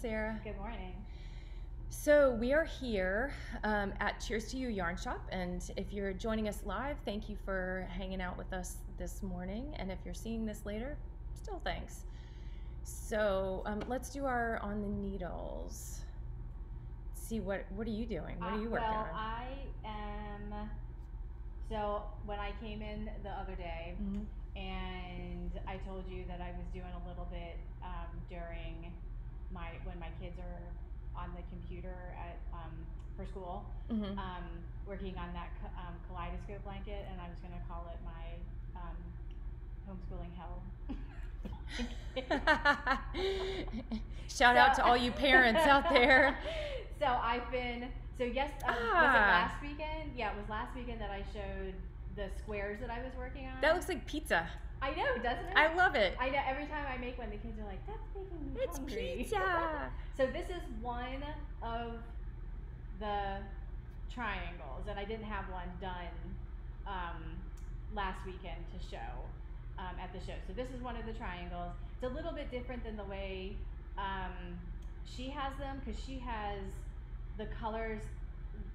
Sarah. Good morning. So we are here um, at Cheers to Ewe Yarn Shop, and if you're joining us live, thank you for hanging out with us this morning. And if you're seeing this later, still thanks. So um, let's do our on the needles. see what what are you doing? What are you Uh, working well, on? I am. So when I came in the other day, Mhm. and I told you that I was doing a little bit um, during my when my kids are on the computer at um, for school, Mhm. um, working on that um, kaleidoscope blanket, and I was gonna call it my um, homeschooling hell. Shout out to all you parents out there. so I've been so yes, um, was it Ah. last weekend? Yeah, it was last weekend that I showed the squares that I was working on. That looks like pizza. I know, doesn't it? I love it. I know. Every time I make one, the kids are like, "That's making me It's hungry." pizza. so this is one of the triangles, and I didn't have one done um, last weekend to show um, at the show. So this is one of the triangles. It's a little bit different than the way um, she has them because she has the colors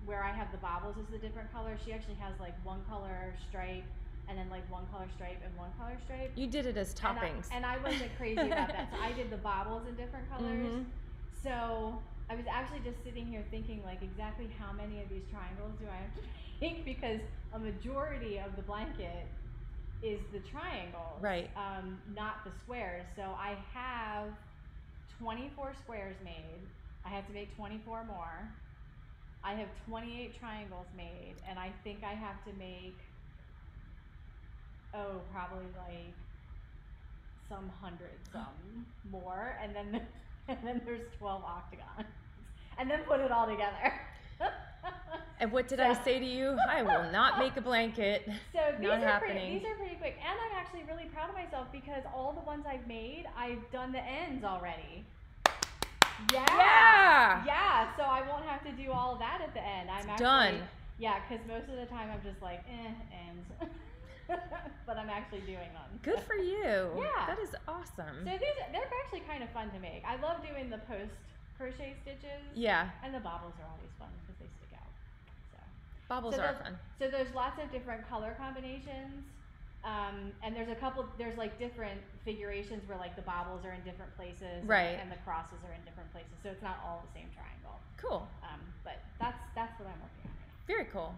where I have the bobbles is the different color. She actually has like one color stripe and then like one color stripe and one color stripe. You did it as And I- toppings. And I, wasn't crazy about that. So I did the bobbles in different colors. Mhm. So I was actually just sitting here thinking like exactly how many of these triangles do I have to make because a majority of the blanket is the triangles, Right. Um, not the squares. So I have 24 squares made. I have to make 24 more. I have 28 triangles made, and I think I have to make oh probably like some hundred some more, and then and then there's 12 octagons, and then put it all together. And what did I say to you? I will not make a blanket. So these Not are happening. pretty. These are pretty quick, and I'm actually really proud of myself because all the ones I've made, I've done the ends already. Yeah. Yeah. Yeah. So I won't have to do all of that at the end. I'm actually, done. Yeah, because most of the time I'm just like, eh, ends. but I'm actually doing them. Good for you. Yeah. That is awesome. So these they're actually kind of fun to make. I love doing the post crochet stitches. yeah. And the bobbles are always fun because they stick out. So. Bobbles So are fun. So there's lots of different color combinations. Um, and there's a couple, there's like different figurations where like the bobbles are in different places. and- Right. And, the crosses are in different places. So it's not all the same triangle. Cool. Um, but that's, that's what I'm working on right Very cool.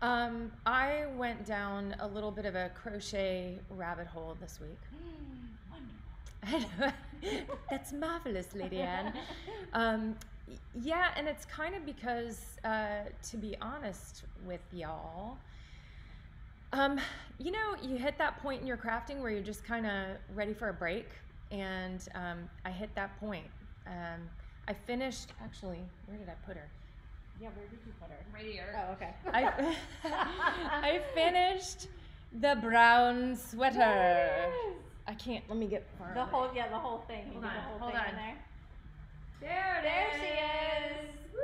Um, I went down a little bit of a crochet rabbit hole this week. Wonderful. That's marvelous, Ladianne. Um, yeah, and it's kind of because, uh, to be honest with y'all, um, you know, you hit that point in your crafting where you're just kind of ready for a break, and um, I hit that point. Um, I finished. Actually, where did I put her? Yeah, where did you put her? Right here. Oh, okay. I, I finished the brown sweater. Yes. I can't. Let me get far The away. whole, yeah, the whole thing. Hold on, the whole hold thing on. in there. There There she is. Woo!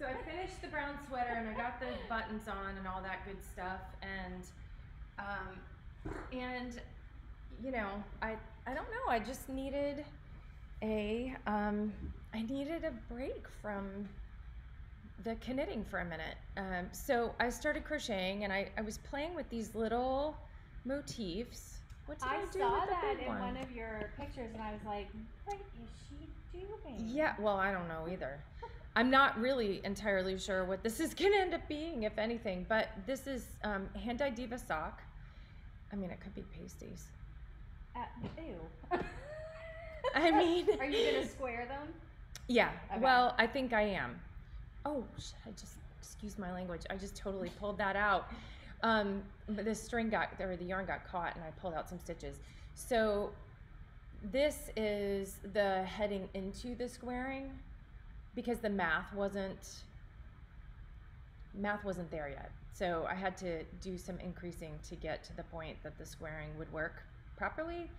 So I finished the brown sweater and I got the buttons on and all that good stuff and um and you know, I I don't know, I just needed a um I needed a break from the knitting for a minute. Um, so I started crocheting and I, I was playing with these little motifs. What did I, I do saw with the that in one? one of your pictures, and I was like, "What is she doing?" Yeah, well, I don't know either. I'm not really entirely sure what this is going to end up being, if anything, but this is um, Hand Dyed Diva sock. I mean, it could be pasties. Uh, ew. I mean- are you gonna square them? Yeah, Okay. well, I think I am. Oh, shit, I just, excuse my language, I just totally pulled that out. Um, but the string got, or the yarn got caught and I pulled out some stitches. So this is the heading into the squaring because the math wasn't, math wasn't there yet. So I had to do some increasing to get to the point that the squaring would work properly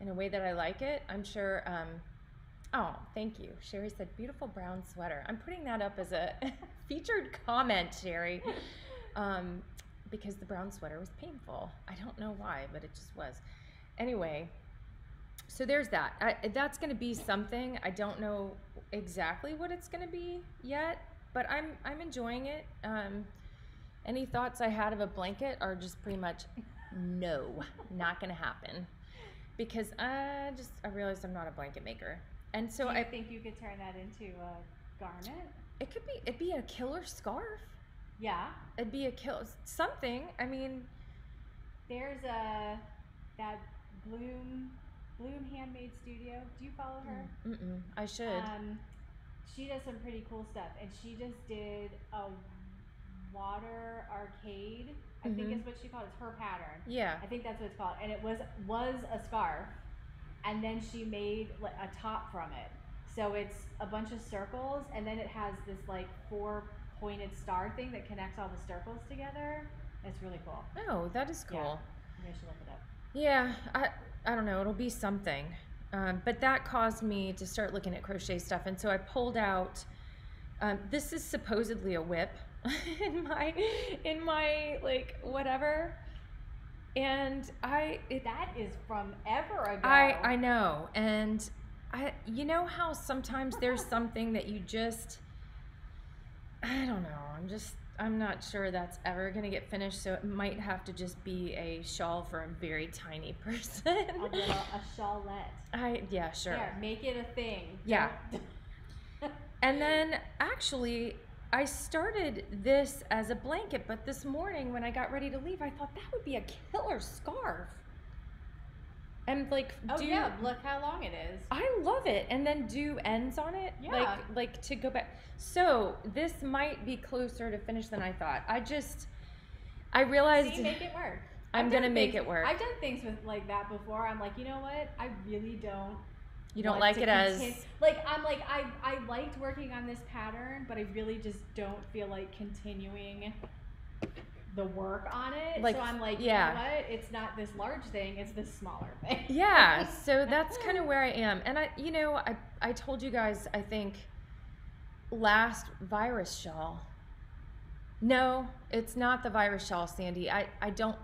in a way that I like it. I'm sure, um, Oh, thank you. Sherry said, beautiful brown sweater. I'm putting that up as a featured comment, Sherry, um, because the brown sweater was painful. I don't know why, but it just was. anyway, so there's that. I, that's going to be something. I don't know exactly what it's going to be yet, but I'm I'm enjoying it. Um, any thoughts I had of a blanket are just pretty much no, not going to happen, because I just I realized I'm not a blanket maker, and so I think you could turn that into a garment? it could be it'd be a killer scarf. Yeah. It'd be a kill something. I mean, There's a that Bloom Bloom Handmade Studio. Do you follow her? mm-mm, I should. Um, she does some pretty cool stuff, and she just did a water arcade. I think Mhm. is what she called. it. It's her pattern. yeah. I think that's what it's called, and it was was a scarf, and then she made like a top from it. So it's a bunch of circles, and then it has this like four pointed star thing that connects all the circles together. It's really cool. Oh, that is Yeah. cool. Maybe I should look it up. Yeah, I I don't know. It'll be something. Um, but that caused me to start looking at crochet stuff, and so I pulled out. Um, this is supposedly a whip in my in my like whatever, and I it That is from ever ago. I I know, and I you know how sometimes there's something that you just I don't know. I'm just I'm not sure that's ever gonna get finished, so it might have to just be a shawl for a very tiny person. a little a shawlette. I yeah sure. There, make it a thing. Yeah. And then actually, I started this as a blanket, but this morning when I got ready to leave, I thought that would be a killer scarf. And like, oh do yeah, look how long it is. I love it, and then do ends on it, Yeah. like like to go back. So this might be closer to finish than I thought. I just, I realized See, make it work. I'm I've gonna make things- it work. I've done things with like that before. I'm like, you know what? I really don't. you don't like it as like I'm like I I liked working on this pattern, but I really just don't feel like continuing the work on it. Like, so I'm like, yeah. you know what? It's not this large thing; it's this smaller thing. yeah so that's kind of where i am and i you know i i told you guys i think last virus shawl no it's not the virus shawl sandy i i don't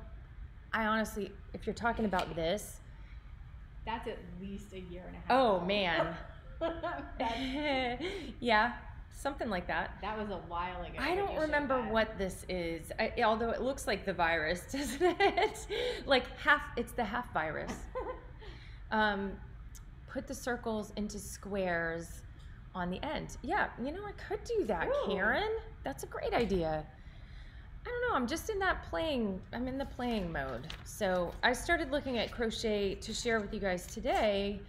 i honestly if you're talking about this That's at least a year and a half. oh old. man yeah something like that that was a while ago. I don't remember what this is, I, although it looks like the virus, doesn't it? like half, it's the half virus. um, put the circles into squares on the end. Yeah, you know, I could do that, Ooh. Karen. That's a great idea. I don't know. I'm just in that playing. I'm in the playing mode. So I started looking at crochet to share with you guys today,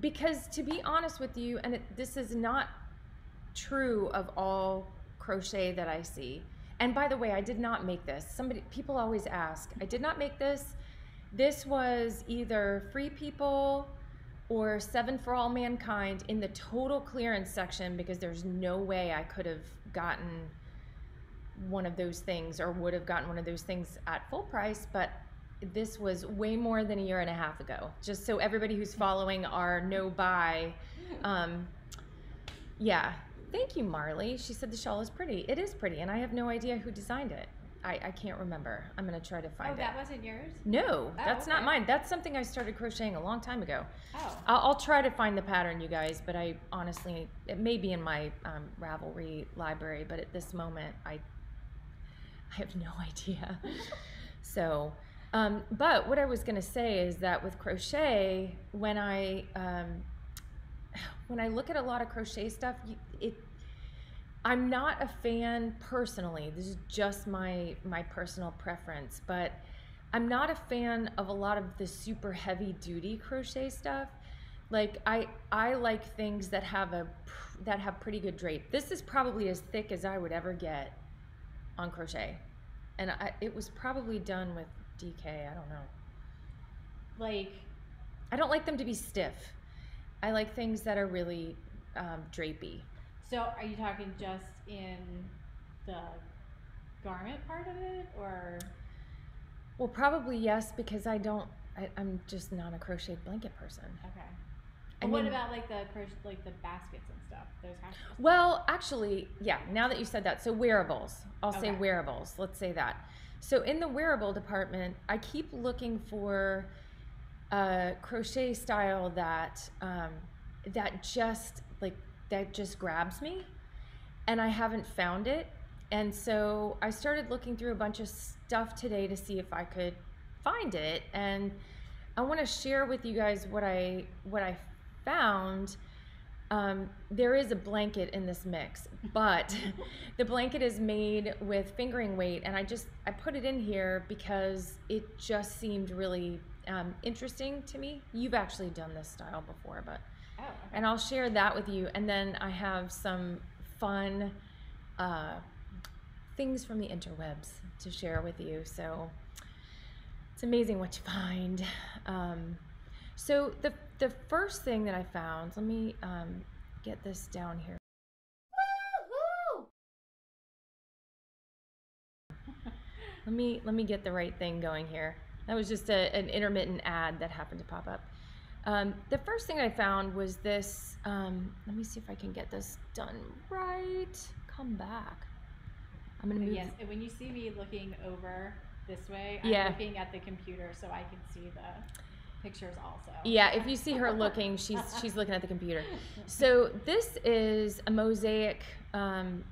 because to be honest with you, and it, this is not true of all crochet that I see. And by the way, I did not make this. Somebody, people always ask. I did not make this. This was either Free People or Seven for All Mankind in the total clearance section because there's no way I could have gotten one of those things or would have gotten one of those things at full price. But this was way more than a year and a half ago. Just so everybody who's following our no buy, um, yeah. Thank you, Marley. She said the shawl is pretty. It is pretty, and I have no idea who designed it. I, I can't remember. I'm gonna try to find Oh, it. that wasn't yours. No, that's not mine. That's something I started crocheting a long time ago. Oh. I'll, I'll try to find the pattern, you guys, but I honestly, it may be in my um, Ravelry library, but at this moment, I, I have no idea. so, um, but what I was gonna say is that with crochet, when I, um, when I look at a lot of crochet stuff, it, I'm not a fan personally. This is just my my personal preference, but I'm not a fan of a lot of the super heavy duty crochet stuff. Like I I like things that have a that have pretty good drape. This is probably as thick as I would ever get on crochet. And I, it was probably done with DK, I don't know. Like I don't like them to be stiff. I like things that are really um, drapey. So, are you talking just in the garment part of it, or Well, probably yes, because I don't. I, I'm just not a crocheted blanket person. okay? I But what about like the like the baskets and stuff? Those Well, actually, yeah. Now that you said that, so wearables. I'll say wearables. Let's say that. So in the wearable department, I keep looking for a crochet style that um, that just like that just grabs me, and I haven't found it. And so I started looking through a bunch of stuff today to see if I could find it, and I want to share with you guys what I what I found. Um, there is a blanket in this mix, but the blanket is made with fingering weight, and I just I put it in here because it just seemed really um, interesting to me. You've actually done this style before, but Oh, okay. and I'll share that with you. And then I have some fun uh, things from the interwebs to share with you. So it's amazing what you find. Um, so the the first thing that I found, let me um, get this down here. Let me let me get the right thing going here. That was just a, an intermittent ad that happened to pop up. Um, the first thing I found was this. Um, let me see if I can get this done right. Come back. I'm gonna move. Yes, when you see me looking over this way, I'm Yeah. looking at the computer so I can see the pictures also. Yeah, if you see her looking, she's she's looking at the computer. So this is a mosaic um,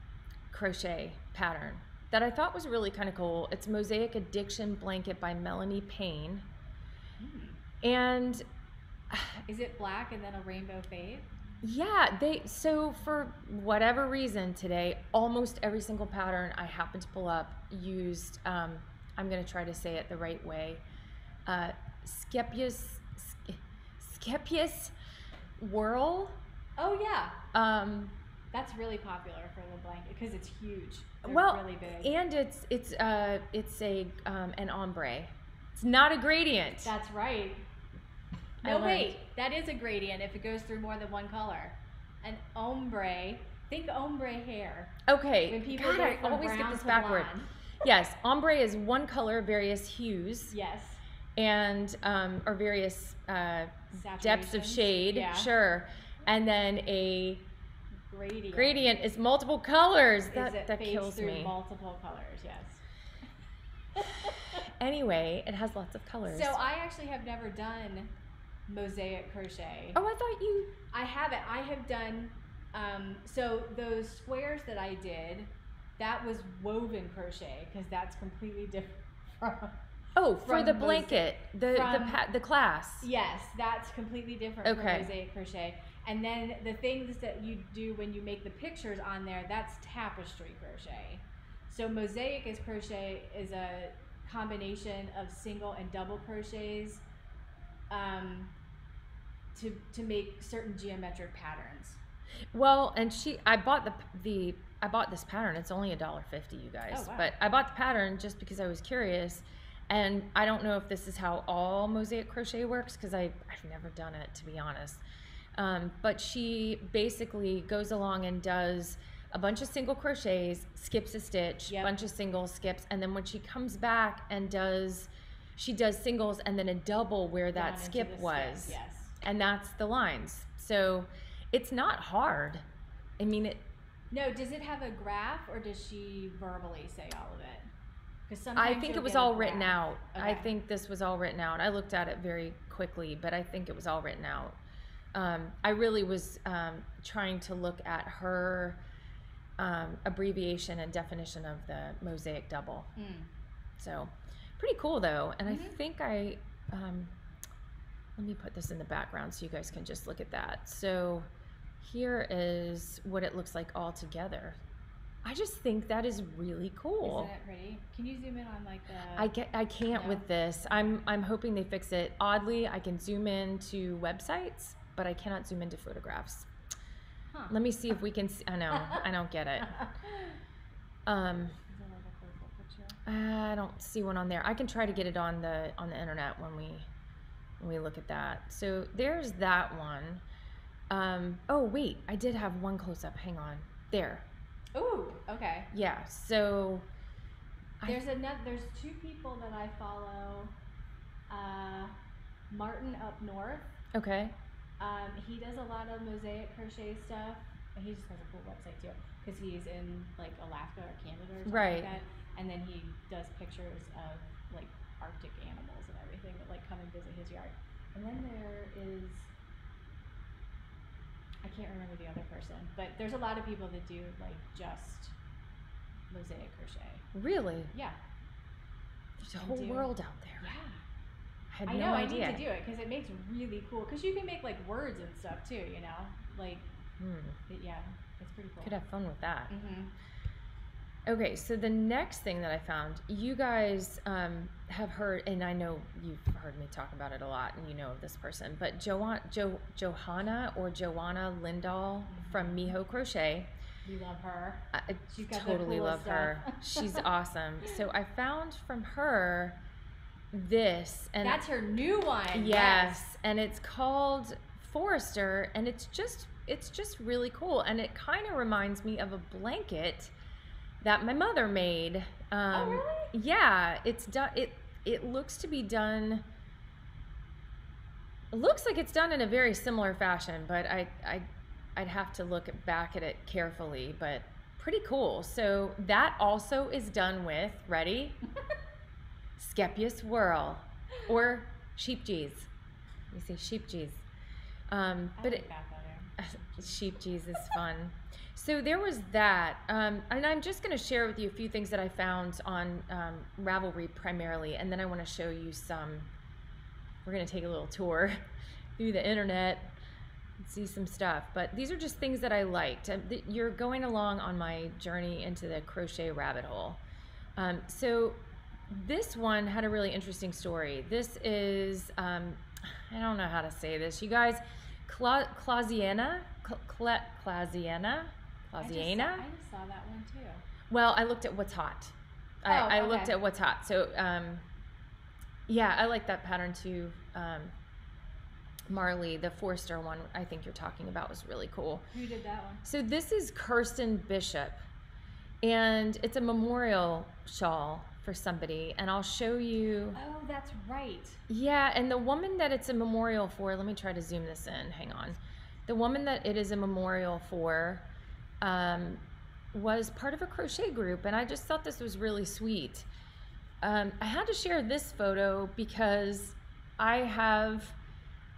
crochet pattern that I thought was really kind of cool. It's Mosaic Addiction Blanket by Melanie Payne, Hmm. and Is it black and then a rainbow fade? Yeah, they so for whatever reason today, almost every single pattern I happened to pull up used. Um, I'm gonna try to say it the right way. Uh, Scheepjes, Scheepjes whirl. Oh yeah, Um, that's really popular for the blanket because it's huge. They're well, really big. and it's it's uh it's a um, an ombre. It's not a gradient. That's right. No, wait. That is a gradient if it goes through more than one color. An ombre. Think ombre hair. okay. When people God, I always get this backward. blonde. Yes, ombre is one color, various hues. Yes. and um, or various uh, depths of shade, Yeah. sure. And then a Gradient. gradient is multiple colors. Is That that kills through me. multiple colors. Yes. Anyway, it has lots of colors. So I actually have never done mosaic crochet. oh, I thought you. I haven't. I have done. Um, so those squares that I did, that was woven crochet because that's completely different from. Oh, for the blanket, the the from- pa- the class. Yes, that's completely different Okay. from mosaic crochet. And then the things that you do when you make the pictures on there, that's tapestry crochet. So mosaic is crochet is a combination of single and double crochets um, to to make certain geometric patterns. Well, and she, I bought the the I bought this pattern. It's only a dollar fifty, you guys. Oh, wow. But I bought the pattern just because I was curious, and I don't know if this is how all mosaic crochet works because I I've never done it to be honest. Um, but she basically goes along and does a bunch of single crochets, skips a stitch, Yep. bunch of singles, skips, and then when she comes back and does, she does singles and then a double where Down that skip was Yes. and that's the lines. So it's not hard. I mean, it. No, does it have a graph or does she verbally say all of it? Because I think it was all written out. I think this was all written out. I looked at it very quickly, but I think it was all written out. Um, I really was um, trying to look at her um, abbreviation and definition of the mosaic double. Mm. So pretty cool though. And I Mhm. think I um, let me put this in the background so you guys can just look at that. So here is what it looks like all together. I just think that is really cool. Isn't it pretty? Can you zoom in on like the? I get I can't No. with this. I'm I'm hoping they fix it. Oddly, I can zoom in to websites, but I cannot zoom into photographs. Huh. Let me see if we can see, I know, I don't get it. Um Is there like a close-up picture? I don't see one on there. I can try to get it on the on the internet when we when we look at that. So there's that one. Um, oh wait, I did have one close up. Hang on. There. Ooh, okay. Yeah. So I- There's another. There's two people that I follow. Uh, Martin up north. okay. Um, he does a lot of mosaic crochet stuff, and he just has a cool website too, because he's in like Alaska or Canada or something Right. like that. And then he does pictures of like Arctic animals and everything that like come and visit his yard. and then there is I can't remember the other person, but there's a lot of people that do like just mosaic crochet. Really? Yeah, There's a And whole do- world out there. yeah. I had I no know idea. I need to do it because it makes really cool. Because you can make like words and stuff too. You know, like Hmm. it, yeah, it's pretty cool. Could have fun with that. hmm Okay, so the next thing that I found, you guys um, have heard, and I know you've heard me talk about it a lot, and you know of this person, but jo- jo- Johanna or Joanna Lindahl from Mijo Crochet. We love her. I I She's got totally love coolest her. She's awesome. So I found from her this, and That's her new one. yes, and it's called Forester, and it's just it's just really cool, and it kind of reminds me of a blanket that my mother made. Um, Oh, really? Yeah, it's done. It it looks to be done. It looks like it's done in a very similar fashion, but I I I'd have to look back at it carefully. But pretty cool. So that also is done with ready Scheepjes whirl or sheep cheese. We say sheep cheese. Um, but like it, that sheep cheese is fun. So there was that, um, and I'm just going to share with you a few things that I found on um, Ravelry primarily, and then I want to show you some. We're going to take a little tour through the internet see some stuff. But these are just things that I liked. You're going along on my journey into the crochet rabbit hole. Um, so this one had a really interesting story. This is, um, I don't know how to say this. You guys, Cla- Clausiana? Cla- Cla- Clausiana? I just, saw, Clausiana? I just saw that one too. Well, I looked at what's hot. I, Oh, I looked okay. at what's hot. So, um, yeah, I like that pattern too. Um, Marley, the four star one, I think you're talking about was really cool. Who did that one? So this is Kirsten Bishop, and it's a memorial shawl for somebody, and I'll show you. Oh, that's right. Yeah, and the woman that it's a memorial for, let me try to zoom this in. Hang on. The woman that it is a memorial for um, was part of a crochet group, and I just thought this was really sweet. Um, I had to share this photo because I have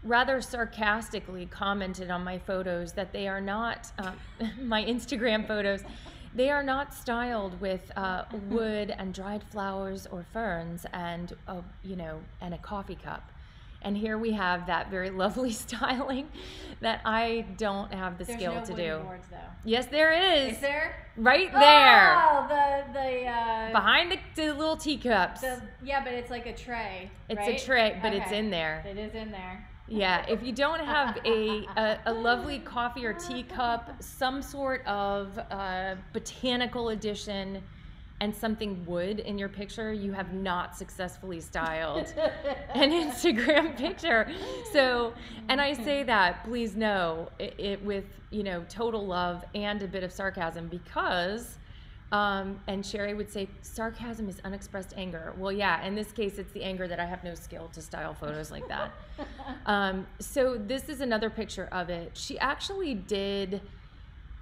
rather sarcastically commented on my photos that they are not, uh, my Instagram photos, they are not styled with uh, wood and dried flowers or ferns and, a, you know, and a coffee cup. And here we have that very lovely styling that I don't have the There's skill no to do. boards though. Yes, there is. Is there? Right there. Oh, the the uh, Behind the, the little teacups. the yeah, but it's like a tray. it's right? a tray, but it's in there. It is in there. Yeah, if you don't have a, a, a lovely coffee or teacup, some sort of uh, botanical addition, and something wood in your picture, you have not successfully styled an Instagram picture. So, and I say that, please know it, it with, you know, total love and a bit of sarcasm because, um, and Sherry would say, sarcasm is unexpressed anger. Well, yeah, in this case, it's the anger that I have no skill to style photos like that. Um, so this is another picture of it. She actually did.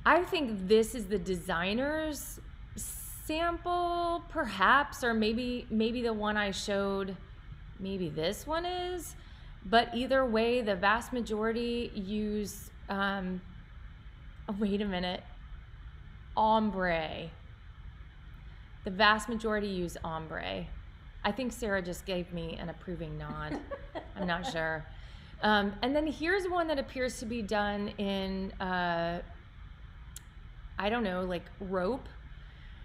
I think this is the designer's sample, perhaps, or maybe maybe the one I showed. Maybe this one is, but either way, the vast majority use. Um, oh, wait a minute, ombre. The vast majority use ombre. I think Sarah just gave me an approving nod. I'm not sure. Um, and then here's one that appears to be done in, uh, I don't know, like rope.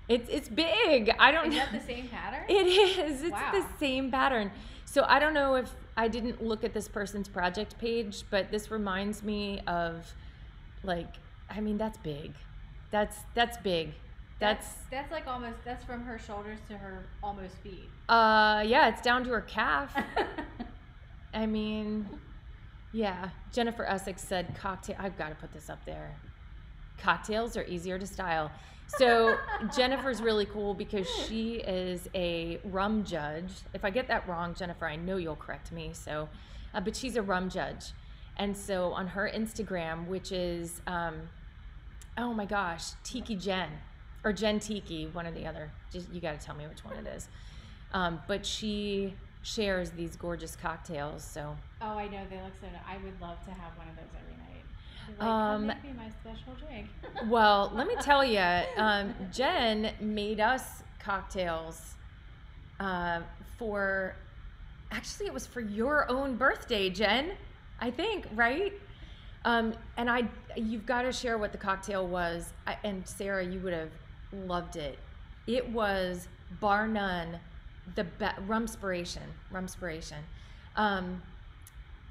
It's it's big. I don't Is that the same pattern? It is. It's Wow. the same pattern. So I don't know if I didn't look at this person's project page, but this reminds me of, like, I mean, that's big. That's that's big. That's that's like almost that's from her shoulders to her almost feet. uh yeah, it's down to her calf. I mean, yeah. Jennifer Essex said cocktail. I've got to put this up there. Cocktails are easier to style. So Jennifer's really cool because she is a rum judge. If I get that wrong, Jennifer, I know you'll correct me. So, uh, but she's a rum judge, and so on her Instagram, which is, um, oh my gosh, Tiki Jen or Jen Tiki, one or the other. Just you got to tell me which one it is. Um, but she shares these gorgeous cocktails. So Oh, I know they look so. Good. I would love to have one of those every night. Like, Um, make me my special drink. Well, let me tell you, um, Jen made us cocktails uh, for. Actually, it was for your own birthday, Jen. I think, right? Um, and I, you've got to share what the cocktail was. I, and Sarah, you would have loved it. It was bar none, the be- rumspiration, rumspiration. Um,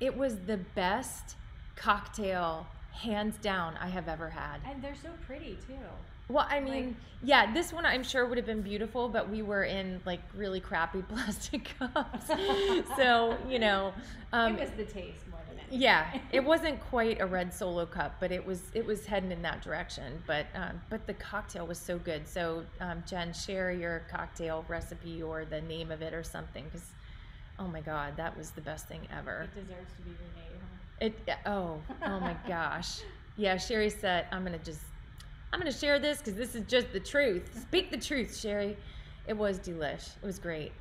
it was the best cocktail, hands down, I have ever had. and they're so pretty too. Well, I mean, yeah, this one I'm sure would have been beautiful, but we were in like really crappy plastic cups. so, you know, um, it was the taste more. Yeah, it wasn't quite a red solo cup, but it was it was heading in that direction. But um, but the cocktail was so good. So um, Jen, share your cocktail recipe or the name of it or something, because oh my god, that was the best thing ever. It deserves to be remade. Huh? It oh oh my gosh, yeah. Sherry said I'm gonna just I'm gonna share this because this is just the truth. Speak the truth, Sherry. It was delish. It was great.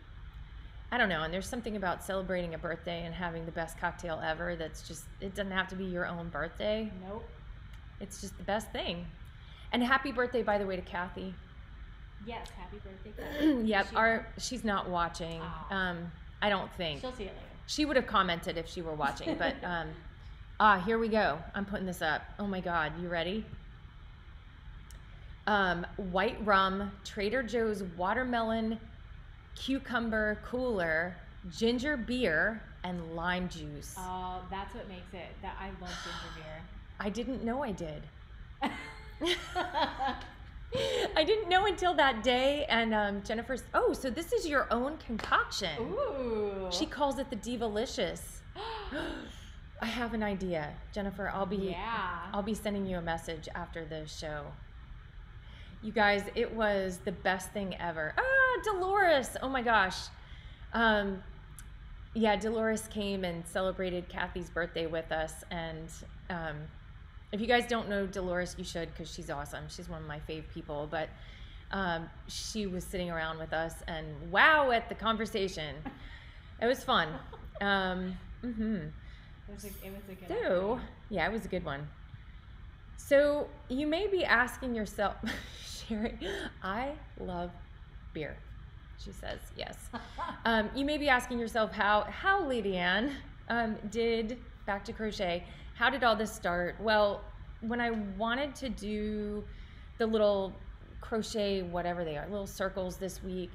I don't know, and there's something about celebrating a birthday and having the best cocktail ever. That's just it doesn't have to be your own birthday. Nope. It's just the best thing. And happy birthday, by the way, to Kathy. Yes. Happy birthday. Kathy. yep, She- our she's not watching. Aw. Um, I don't think. She'll see it later. She would have commented if she were watching, but um, ah, here we go. I'm putting this up. Oh my God, you ready? Um, white rum, Trader Joe's watermelon, cucumber cooler, ginger beer, and lime juice. Oh, that's what makes it. That I love ginger beer. I didn't know I did. I didn't know until that day, and um, Jennifer's. Oh, so this is your own concoction. Ooh. She calls it the Divalicious. I have an idea, Jennifer. I'll be yeah. I'll be sending you a message after the show. You guys, it was the best thing ever. Ah, Dolores. Oh my gosh. Um, yeah, Dolores came and celebrated Kathy's birthday with us. And um, if you guys don't know Dolores, you should because she's awesome. She's one of my fave people. But um, she was sitting around with us and wow at the conversation. It was fun. Um, mm-hmm. It was a, it was a good. so, yeah, it was a good one. So, you may be asking yourself, Sherry, I love beer. She says, yes. Um, you may be asking yourself how, how Ladianne um, did back to crochet. How did all this start? Well, when I wanted to do the little crochet, whatever they are, little circles this week,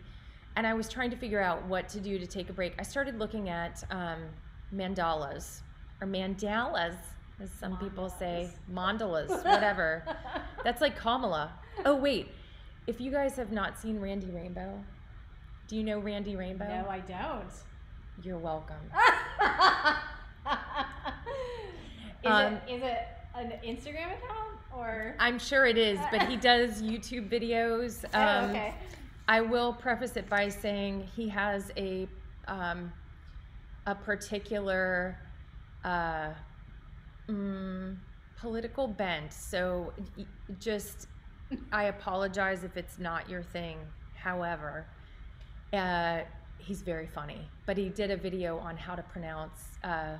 and I was trying to figure out what to do to take a break, I started looking at um, mandalas or mandalas, as some people say, mandalas, whatever. That's like Kamala. Oh, wait. If you guys have not seen Randy Rainbow, do you know Randy Rainbow? No, I don't. You're welcome. is, Um, it, is it an Instagram account or? I'm sure it is, but he does YouTube videos. oh, Um, okay. I will preface it by saying he has a um, a particular uh, mm, political bent. So just I apologize if it's not your thing. However, uh, he's very funny. But he did a video on how to pronounce uh,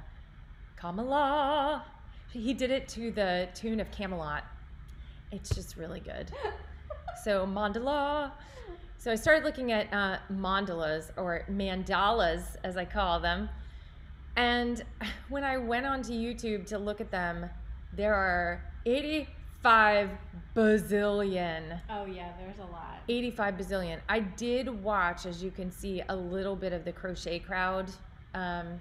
Kamala. He did it to the tune of Camelot. It's just really good. So mandala. So I started looking at uh, mandalas or mandalas, as I call them. And when I went onto YouTube to look at them, there are 85 bazillion. Oh yeah, there's a lot. 85 bazillion. I did watch, as you can see, a little bit of the crochet crowd. Um,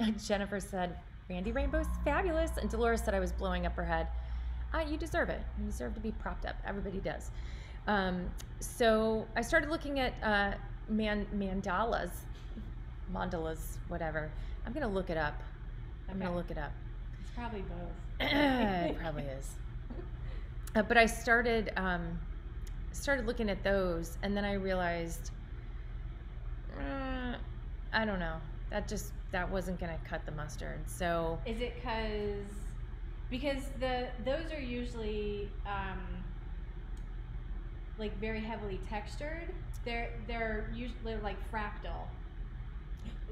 Jennifer said, Randy Rainbow's fabulous. And Dolores said I was blowing up her head. Uh, you deserve it. You deserve to be propped up. Everybody does. Um, so I started looking at uh, man- mandalas, mandalas, whatever. I'm going to look it up. I'm gonna look it up. It's probably both. it probably is. Uh, but I started um, started looking at those, and then I realized, uh, I don't know. That just that wasn't gonna cut the mustard. So Is it because because the those are usually um, like very heavily textured. They're they're usually like fractal.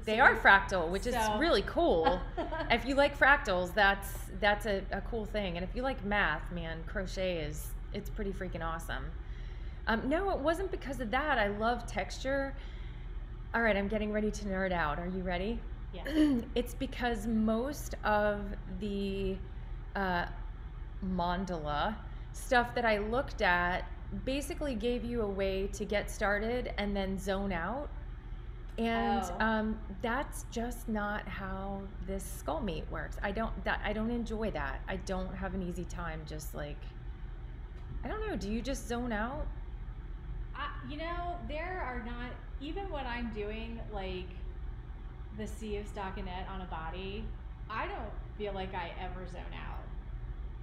They are fractal, which is really cool. if you like fractals, that's that's a, a cool thing. And if you like math, man, crochet is it's pretty freaking awesome. Um, no, it wasn't because of that. I love texture. All right, I'm getting ready to nerd out. Are you ready? yeah. it's because most of the uh, mandala stuff that I looked at basically gave you a way to get started and then zone out. And Oh. um, that's just not how this skull meat works. I don't that I don't enjoy that. I don't have an easy time just like I don't know. Do you just zone out? I, you know, there are not even when I'm doing like the sea of stockinette on a body. I don't feel like I ever zone out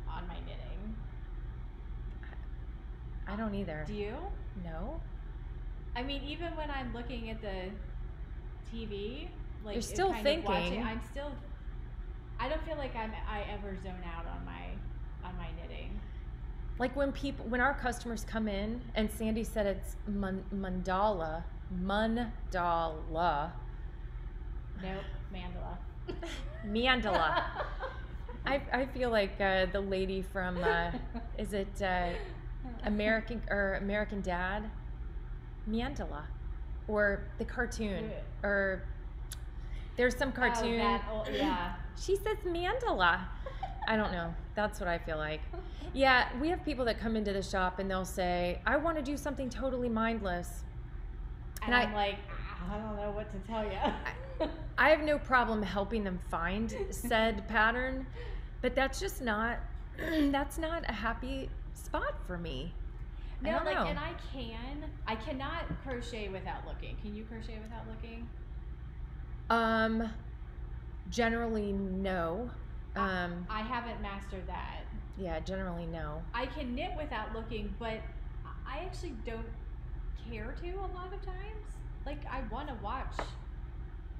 on my knitting. I don't either. Do you? No. I mean, even when I'm looking at the TV, like You're still thinking. I'm still. I don't feel like I'm. I ever zone out on my on my knitting. like when people when our customers come in and sandy said it's man, mandala mandala Nope, mandala. mandala I, I feel like uh, the lady from uh, is it uh, american or american dad mandala or the cartoon or there's some Oh, cartoon that old, yeah. she says mandala i don't know that's what i feel like yeah we have people that come into the shop and they'll say i want to do something totally mindless And, And I- I'm like, "Ah, I don't know what to tell you. I have no problem helping them find said pattern, but that's just not that's not a happy spot for me. I no, like, know. and I can, I cannot crochet without looking. Can you crochet without looking? Um generally no. Um I haven't mastered that. yeah, generally no. I can knit without looking, but I actually don't care to a lot of times. Like I want to watch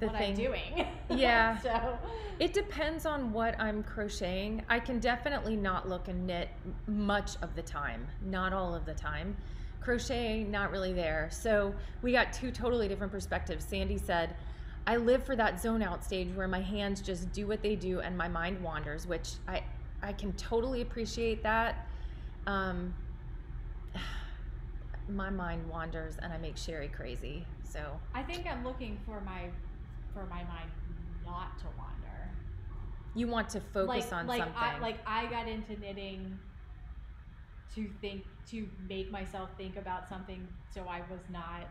The what thing I'm doing. Yeah. so It depends on what I'm crocheting. I can definitely not look and knit much of the time, not all of the time. Crochet, not really there. So we got two totally different perspectives. Sandy said, I live for that zone out stage where my hands just do what they do and my mind wanders, which I, I can totally appreciate that. Um, my mind wanders and I make Sherry crazy. So I think I'm looking for my for my mind not to wander. you want to focus like, on like something. I like I got into knitting to think to make myself think about something so I was not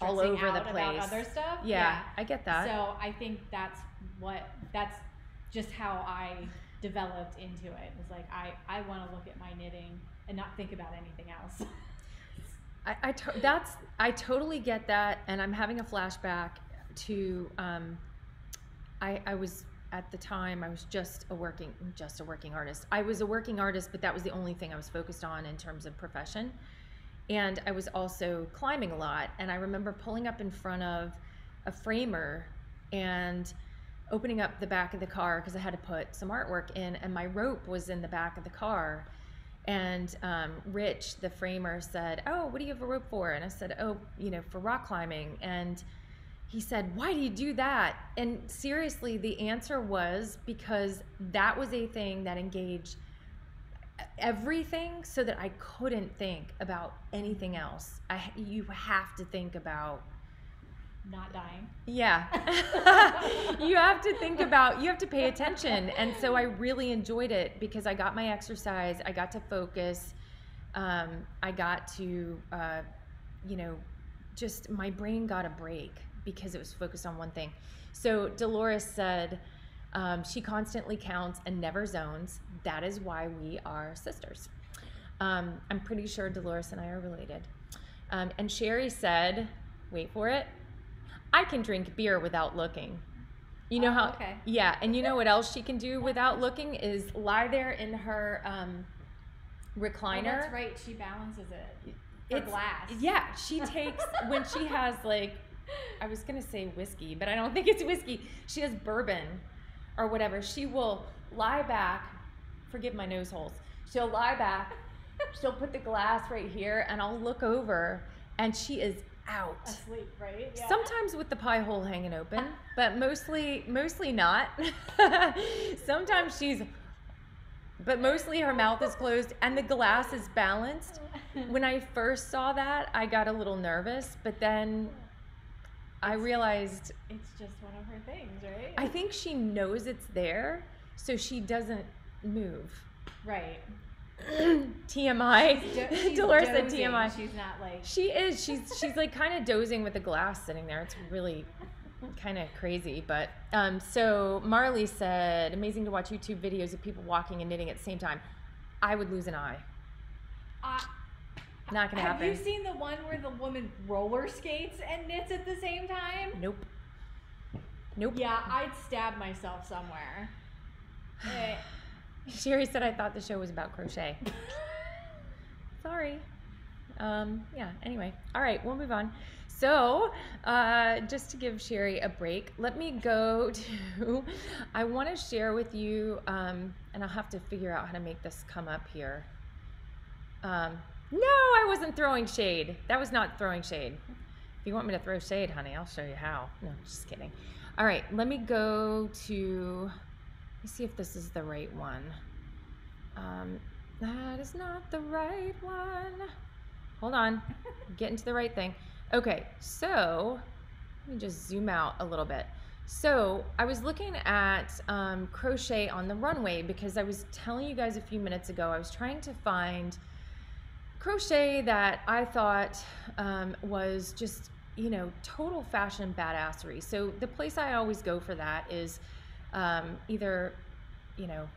All over the place. other stuff. yeah, I get that. So I think that's what that's just how I developed into it. It's like I I want to look at my knitting and not think about anything else. I, I to- that's I totally get that, and I'm having a flashback to um, I I was at the time I was just a working just a working artist. I was a working artist, but that was the only thing I was focused on in terms of profession. And I was also climbing a lot, and I remember pulling up in front of a framer and opening up the back of the car because I had to put some artwork in, and my rope was in the back of the car. And um, Rich, the framer, said, "Oh, what do you have a rope for?" And I said, "Oh, you know, for rock climbing." And he said, "Why do you do that?" And seriously, the answer was because that was a thing that engaged everything, so that I couldn't think about anything else. I, you have to think about not dying. yeah. you have to think about, you have to pay attention. And so I really enjoyed it because I got my exercise, I got to focus, um, I got to, uh, you know, just my brain got a break because it was focused on one thing. So Dolores said, um, she constantly counts and never zones. That is why we are sisters. Um, I'm pretty sure Dolores and I are related. Um, and Sherry said, wait for it, I can drink beer without looking. You know Oh, how? okay. Yeah, and you know what else she can do without looking is lie there in her um, Oh, recliner. that's right. She balances it for It's- glass. Yeah, she takes when she has like I was gonna say whiskey, but I don't think it's whiskey. She has bourbon or whatever. She will lie back. Forgive my nose holes. She'll lie back. She'll put the glass right here, and I'll look over, and she is out. asleep, right? Yeah. Sometimes with the pie hole hanging open, but mostly mostly not. Sometimes she's but mostly her mouth is closed and the glass is balanced. When I first saw that, I got a little nervous, but then I realized it's just one of her things, right? I think she knows it's there, so she doesn't move. right. TMI. She's do- she's Dolores said. TMI. She's not like She is. She's she's like kind of dozing with the glass sitting there. It's really kind of crazy. But um, so Marley said, amazing to watch YouTube videos of people walking and knitting at the same time. I would lose an eye. Uh, Not gonna have happen. you seen the one where the woman roller skates and knits at the same time? Nope. Nope. Yeah, I'd stab myself somewhere. Eh, Sherry said I thought the show was about crochet. Sorry. Um, yeah, anyway. All right, we'll move on. So, uh, just to give Sherry a break, let me go to. I want to share with you, um, and I'll have to figure out how to make this come up here. Um, no, I wasn't throwing shade. That was not throwing shade. If you want me to throw shade, honey, I'll show you how. No, just kidding. All right, let me go to. Let me see if this is the right one. Um, that is not the right one. Hold on, getting to the right thing. Okay, so let me just zoom out a little bit. So I was looking at um, crochet on the runway because I was telling you guys a few minutes ago I was trying to find crochet that I thought um, was just you know total fashion badassery. So the place I always go for that is um, either you know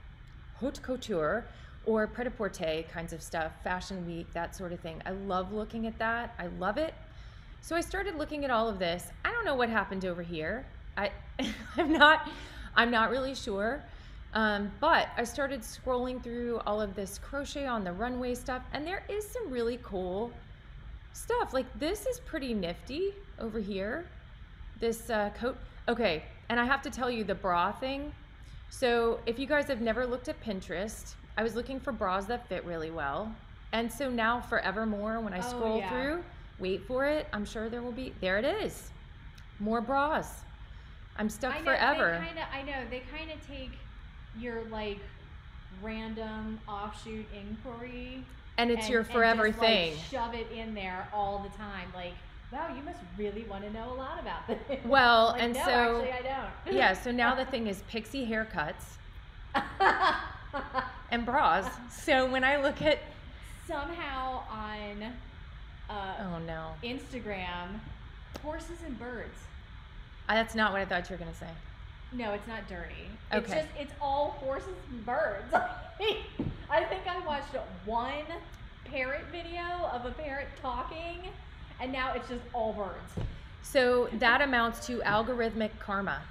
haute couture or pret-a-porter kinds of stuff, fashion week, that sort of thing. I love looking at that. I love it. So I started looking at all of this. I don't know what happened over here. I I'm not I'm not really sure. Um, but I started scrolling through all of this crochet on the runway stuff, and there is some really cool stuff. Like this is pretty nifty over here. This uh, coat. Okay, and I have to tell you the bra thing. So if you guys have never looked at Pinterest, I was looking for bras that fit really well. And so now forevermore, when I Oh, scroll yeah. through, wait for it. I'm sure there will be. There it is. More bras. I'm stuck I know, forever. They kinda, I know they kind of take your like random offshoot inquiry. and it's and- your forever just, like, thing. shove it in there all the time. Like, wow, you must really want to know a lot about this. Well, Like, and no, so- actually, I don't. yeah, so now the thing is pixie haircuts and bras. So when I look at Somehow on uh, oh no, Instagram, horses and birds. Uh, that's not what I thought you were gonna say. No, it's not dirty. Okay. It's just it's all horses and birds. I think I watched one parrot video of a parrot talking, and now it's just all birds. So that amounts to algorithmic karma.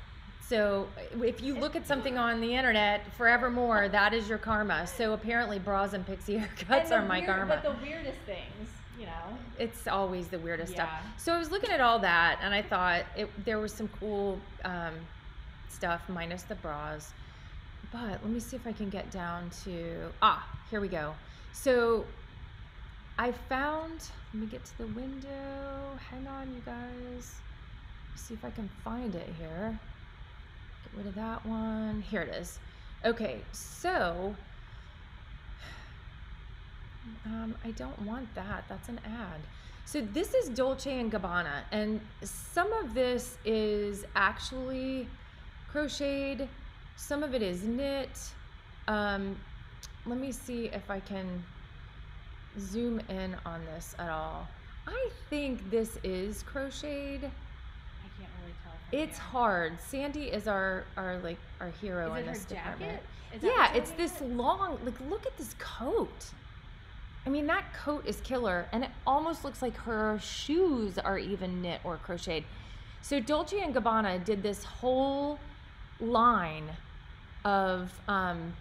So if you look at something on the internet forevermore, that is your karma. So apparently bras and pixie haircuts And are my weird- karma. But the weirdest things, you know. it's always the weirdest stuff. Yeah. So I was looking at all that, and I thought it, there was some cool um, stuff minus the bras. But let me see if I can get down to ah, here we go. So I found. Let me get to the window. Hang on, you guys. See if I can find it here. Get rid of that one. Here it is. Okay, so um, I don't want that. That's an ad. So this is Dolce and Gabbana, and some of this is actually crocheted. Some of it is knit. Um, let me see if I can zoom in on this at all. I think this is crocheted. I can't really tell. It's hard. Sandy is our our like our hero in this department. jacket? Is that Yeah, it's this it? long. Like, look at this coat. I mean, that coat is killer, and it almost looks like her shoes are even knit or crocheted. So Dolce and Gabbana did this whole line of um,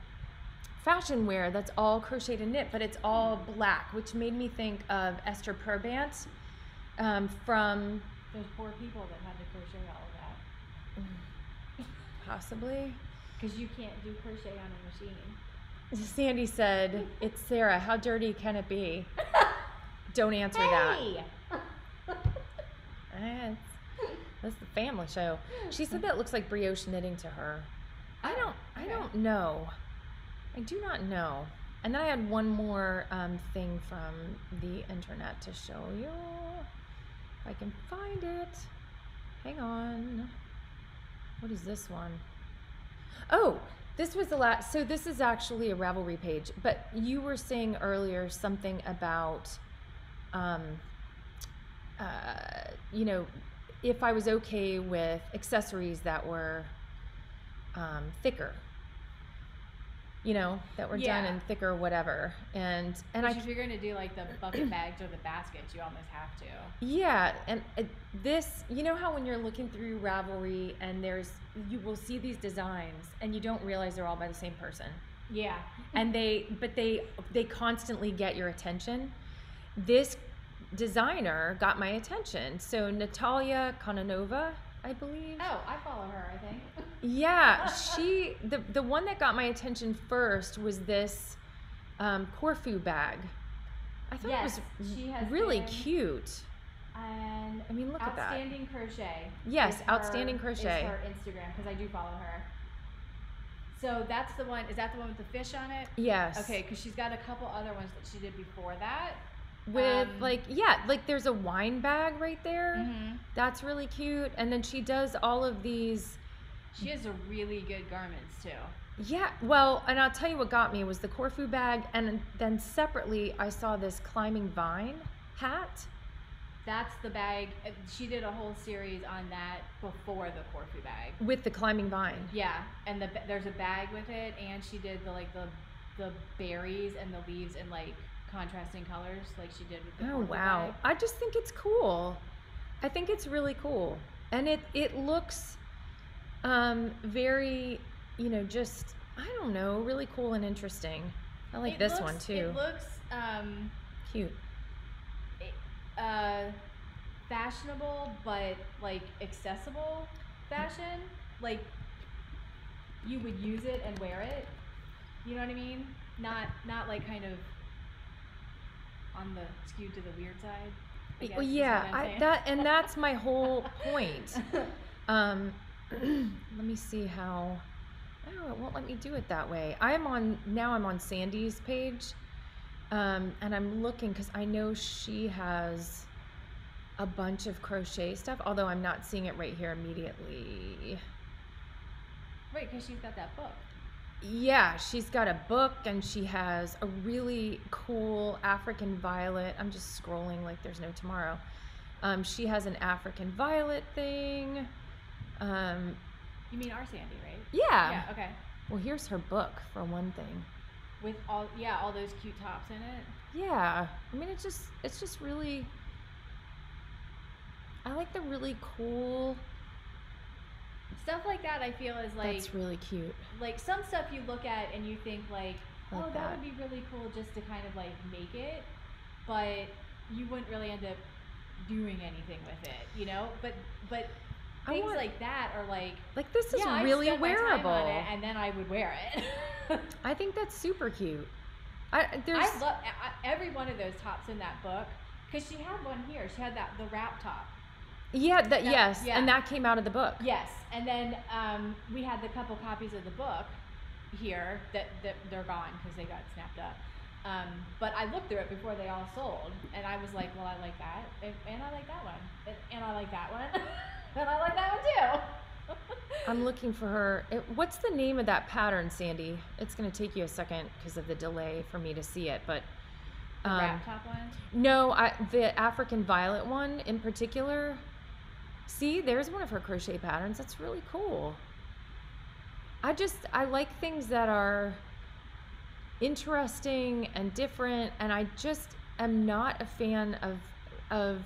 fashion wear that's all crocheted and knit, but it's all black, which made me think of Esther Perbandt um, from Those poor people that had to crochet all of that possibly. because you can't do crochet on a machine. Sandy said, "It's Sarah. How dirty can it be?" Don't answer that. Hey! It's- that's the family show. She said that looks like brioche knitting to her. I don't. I okay. don't know. I do not know. And then I had one more um, thing from the internet to show you. If I can find it. Hang on. What is this one? Oh, this was the last. So this is actually a Ravelry page. But you were saying earlier something about, um, uh, you know, if I was okay with accessories that were um, thicker. You know, that were done in thicker whatever. And and I if you're gonna do like the bucket bags or the baskets, you almost have to. Yeah, and uh, this, you know how when you're looking through Ravelry and there's, you will see these designs and you don't realize they're all by the same person, Yeah. and they, but they, they constantly get your attention. This designer got my attention. So Natalia Kononova, I believe. Oh, I follow her. I think. Yeah, she, the the one that got my attention first was this um, Corfu bag. I thought Yes, it was she has really been- cute. And I mean, look at that. outstanding crochet. Yes, Outstanding her- Crochet. Is her Instagram because I do follow her. So that's the one. Is that the one with the fish on it? Yes. Okay, because she's got a couple other ones that she did before that. With Um, like yeah like there's a wine bag right there Mm-hmm. that's really cute and then she does all of these She has a really good garments too. yeah well and i'll tell you what got me was the corfu bag and then separately i saw this climbing vine hat That's the bag. uh, She did a whole series on that before the Corfu bag. with the climbing vine Yeah, and the there's a bag with it, and she did the like the the berries and the leaves and like contrasting colors, like she did with the. oh wow i just think it's cool i think it's really cool and it it looks um very you know just i don't know really cool and interesting i like It this looks- one too It looks um cute uh fashionable, but like accessible fashion. Like you would use it and wear it. You know what I mean? Not not like kind of on the skewed to the weird side. I guess, yeah, I, that and that's my whole point. Um, let me see how. Oh, it won't let me do it that way. I'm on now. I'm on Sandy's page, um, and I'm looking because I know she has a bunch of crochet stuff. Although I'm not seeing it right here immediately. Right, because she's got that book. Yeah, she's got a book and she has a really cool African violet. I'm just scrolling like there's no tomorrow. Um, she has an African violet thing. Um, You mean our Sandy, right? yeah. Yeah. Okay. Well, here's her book for one thing. With all yeah, all those cute tops in it. Yeah. I mean, it's just it's just really. I like the really cool. Stuff like that, I feel is like that's really cute. like some stuff you look at and you think like, Like oh, that. that. would be really cool just to kind of like make it, but you wouldn't really end up doing anything with it, you know. But but I things want- like that are like Like this is yeah, really spend my time wearable. on it, and then I would wear it. I think that's super cute. I there's I love I, every one of those tops in that book because she had one here. She had that the wrap top. Yeah that yes, yeah. and that came out of the book. Yes, and then um, we had the couple copies of the book here that, that they're gone because they got snapped up. Um, but I looked through it before they all sold, and I was like, well, I like that, and, and I like that one, and, and I like that one, and I like that one too. I'm looking for her. It, what's the name of that pattern, Sandy? It's going to take you a second because of the delay for me to see it, but the um, wrap top one. no, I, the African violet one in particular. See, there's one of her crochet patterns. That's really cool. I just I like things that are interesting and different, and I just am not a fan of of.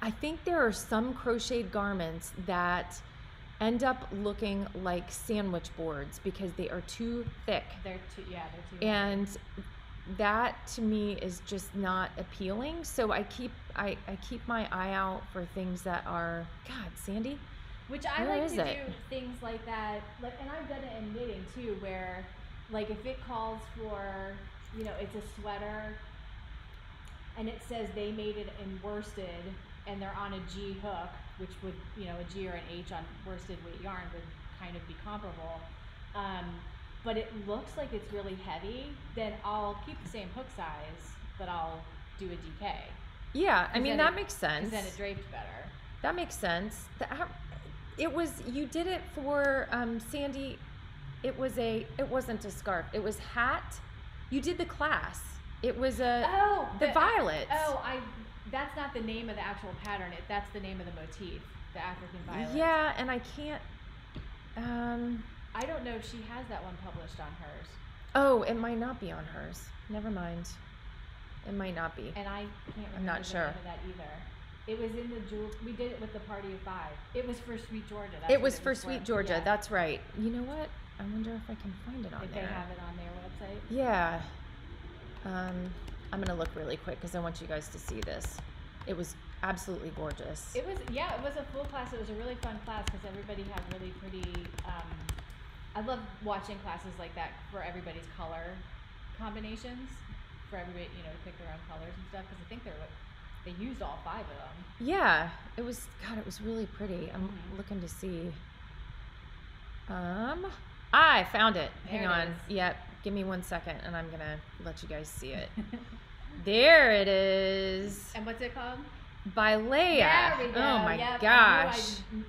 I think there are some crocheted garments that end up looking like sandwich boards because they are too thick They're too, yeah, they're too. and that to me is just not appealing so i keep i, I keep my eye out for things that are god sandy Which I like to it? do things like that, like, and I've done it in knitting too, where, like, if it calls for, you know, it's a sweater, and it says they made it in worsted, and they're on a G hook, which would you know a G or an H on worsted weight yarn would kind of be comparable. Um, but it looks like it's really heavy. Then I'll keep the same hook size, but I'll do a DK. Yeah, I mean that it- makes sense. then it drapes better. That makes sense. The, it was you did it for um, Sandy. It was a. It wasn't a scarf. It was hat. You did the class. It was a Oh, the but- violets. Oh, I. That's not the name of the actual pattern. It, that's the name of the motif, the African violet. Yeah, and I can't. Um. I don't know if she has that one published on hers, Oh, it might not be on hers. Never mind. It might not be. and I can't remember I'm not sure. of that either. It was in the jewel. We did it with the Party of Five. It was for SweetGeorgia. That's it was for SweetGeorgia. Yeah. That's right. You know what? I wonder if I can find it on if there. they have it on their website. Yeah. Um, I'm gonna look really quick because I want you guys to see this. It was absolutely gorgeous. It was yeah, it was a full class. It was a really fun class because everybody had really pretty. Um, I love watching classes like that for everybody's color combinations. For everybody, you know, to pick their own colors and stuff. Because I think they're they used all five of them. yeah, it was. God, it was really pretty. I'm Mhm. looking to see. Um, I found it. Hang it on. is. Yep. Give me one second, and I'm gonna let you guys see it. there it is. and what's it called? By Leia. There. Oh my Yep, gosh. I-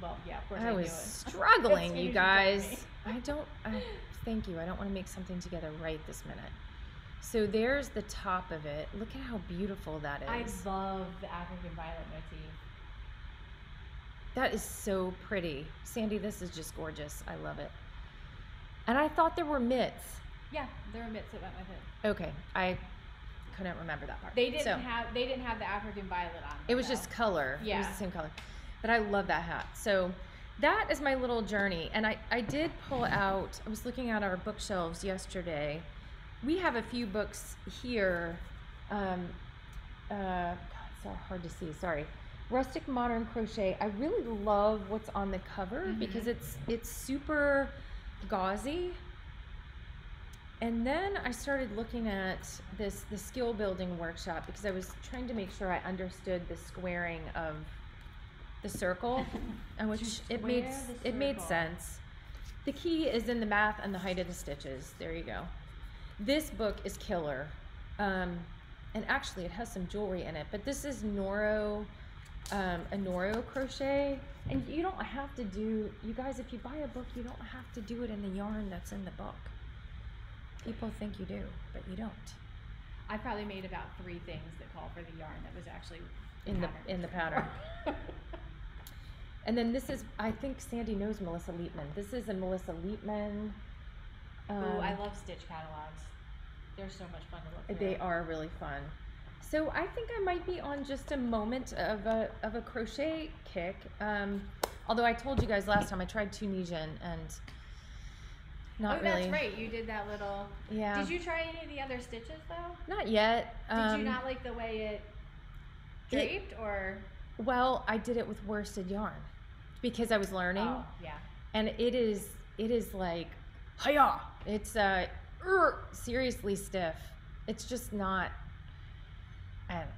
well, yeah, of course I, I knew was it. struggling, you as you told guys. I don't. I, thank you. I don't want to make something together right this minute. So there's the top of it. Look at how beautiful that is. I love the African violet motif. That is so pretty, Sandy. This is just gorgeous. I love it. And I thought there were mitts. Yeah, there were mitts that went with it. Okay, I couldn't remember that part. They didn't So, have they didn't have the African violet on. It was though. just color. Yeah. It was the same color. But I love that hat. So that is my little journey. And I, I did pull out, I was looking at our bookshelves yesterday. We have a few books here. Um, uh, God, it's so hard to see. Sorry. Rustic Modern Crochet. I really love what's on the cover because Mhm. it's it's super gauzy. And then I started looking at this the skill building workshop because I was trying to make sure I understood the squaring of the circle, and which it made the it made circle. sense. The key is in the math and the height of the stitches. There you go. This book is killer, um, and actually it has some jewelry in it. But this is Noro, um, a Noro crochet, and you don't have to do. You guys, if you buy a book, you don't have to do it in the yarn that's in the book. People think you do, but you don't. I probably made about three things that call for the yarn that was actually In the pattern. in the pattern. And then this is, I think Sandy knows Melissa Leapman. This is a Melissa Leapman. Ooh, I um, love stitch catalogs. They're so much fun to look through. They are really fun. So I think I might be on just a moment of a of a crochet kick. Um, although I told you guys last time I tried Tunisian and not oh, really. that's right. You did that little. Yeah. Did you try any of the other stitches though? Not yet. Did Um, you not like the way it it- draped or? Well, I did it with worsted yarn because I was learning. Oh, yeah. and it is it is like hiya it's uh er, seriously stiff it's just not I don't know.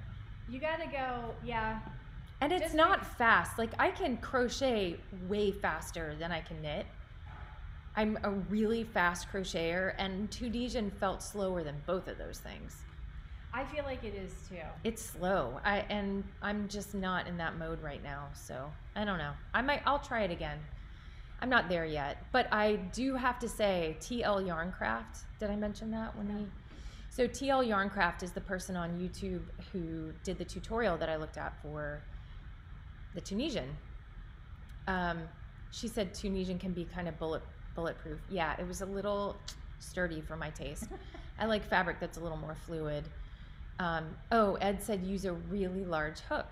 You gotta go. Yeah. and it's Just not like- fast like i can crochet way faster than i can knit i'm a really fast crocheter and tunisian felt slower than both of those things I feel like it is too. it's slow. I and i'm just not in that mode right now so i don't know. I might i'll try it again. I'm not there yet but i do have to say tl yarncraft did i mention that when we so tl yarncraft is the person on youtube who did the tutorial that i looked at for the tunisian. Um, she said tunisian can be kind of bullet bulletproof. Yeah it was a little sturdy for my taste. I like fabric that's a little more fluid um, oh, Ed said use a really large hook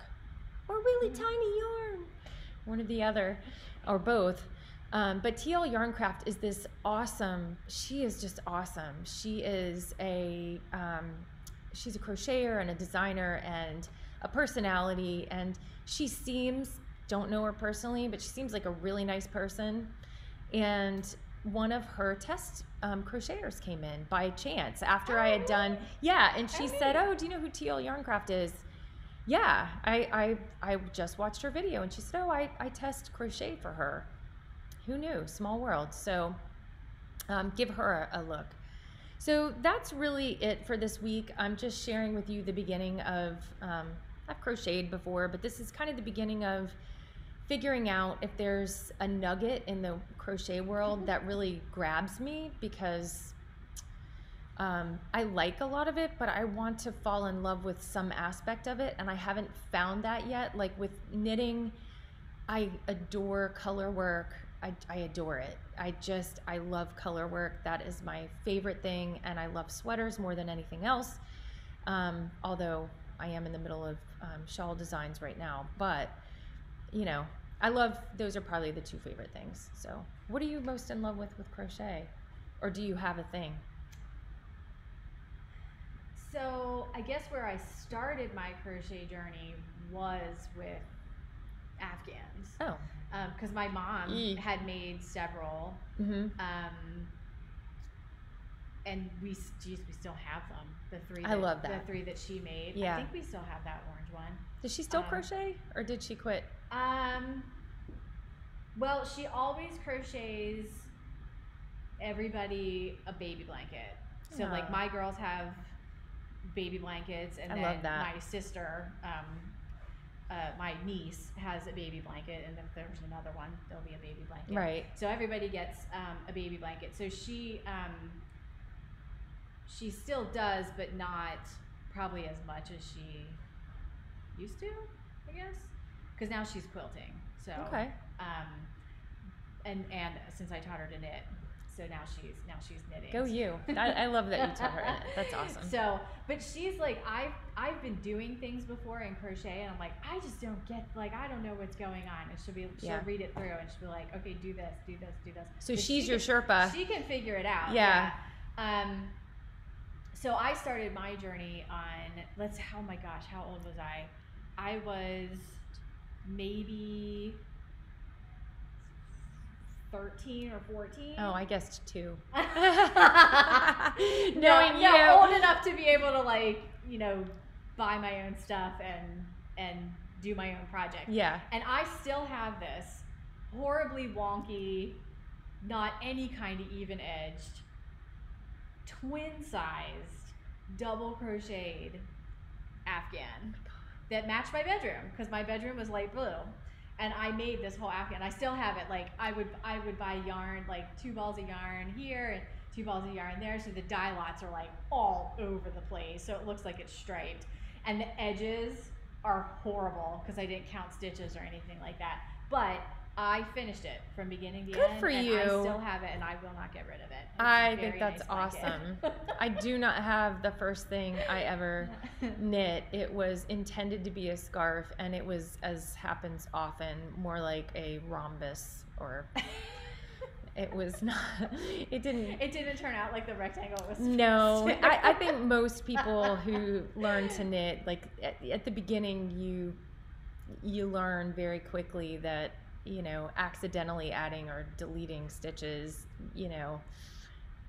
or really tiny yarn, one or the other, or both. Um, but TL Yarncraft is this awesome. She is just awesome. She is a um, she's a crocheter and a designer and a personality, and she seems don't know her personally, but she seems like a really nice person. And one of her test um, crocheters came in by chance after I Oh, had done yeah, and she Oh, said, neat. "Oh, do you know who TL Yarncraft is?" yeah, I, I I just watched her video and she said, "Oh, I I test crochet for her." Who knew? Small world. So, um, give her a, a look. So that's really it for this week. I'm just sharing with you the beginning of. Um, I've crocheted before, but this is kind of the beginning of figuring out if there's a nugget in the crochet world that really grabs me because um, I like a lot of it, but I want to fall in love with some aspect of it, and I haven't found that yet. Like with knitting, I adore color work. I, I adore it. I just, I love color work. That is my favorite thing, and I love sweaters more than anything else. Um, although I am in the middle of um, shawl designs right now, but you know, I love those are probably the two favorite things. So, what are you most in love with with crochet, or do you have a thing? So I guess where I started my crochet journey was with Afghans, Oh, because my mom Eek. had made several, mm-hmm. um, and we, geez, we still have them. The three. I that- love that. The three that she made. Yeah. I think we still have that orange one. Does she still Um, crochet, or did she quit? Um, well, she always crochets everybody a baby blanket. So like my girls have baby blankets, and I then my sister, um, uh, my niece has a baby blanket, and if there's another one, there'll be a baby blanket. Right. So everybody gets um, a baby blanket. So she um, she still does, but not probably as much as she used to, I guess, because now she's quilting. So Okay. um, and and since I taught her to knit, so now she's now she's knitting. Go you. I, I love that you taught her it. That's awesome. So, but she's like, I've I've been doing things before in crochet, and I'm like, I just don't get like I don't know what's going on. And she'll be she'll Yeah. read it through, and she'll be like, okay, do this, do this, do this. So But she's she your can- Sherpa. She can figure it out. Yeah. yeah. Um. So I started my journey on let's. Oh my gosh, how old was I? I was maybe thirteen or fourteen. Oh, I guessed two. Knowing no, you. old enough to be able to like you know buy my own stuff and and do my own project. Yeah. And I still have this horribly wonky, not any kind of even edged, twin sized, double crocheted Afghan that matched my bedroom because my bedroom was light blue. And I made this whole Afghan. I still have it. Like I would, I would buy yarn, like two balls of yarn here and two balls of yarn there. So the dye lots are like all over the place. So it looks like it's striped, and the edges are horrible because I didn't count stitches or anything like that. But I finished it from beginning to Good end. for and I you. still have it, and I will not get rid of it. It's I think that's nice awesome. I do not have the first thing I ever knit. It was intended to be a scarf, and it was, as happens often, more like a rhombus or. It was not. It didn't. It didn't turn out like the rectangle was. No. I, I think most people who learn to knit, like at, at the beginning, you you learn very quickly that you know accidentally adding or deleting stitches, you know,